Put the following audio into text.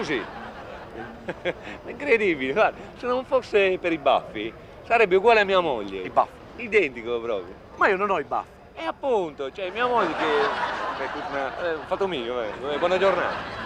Scusi, incredibile, guarda, se non fosse per i baffi sarebbe uguale a mia moglie. I baffi. Identico proprio. Ma io non ho i baffi. E appunto, cioè mia moglie che... è tutta una- eh, fatto mio, eh. buona giornata.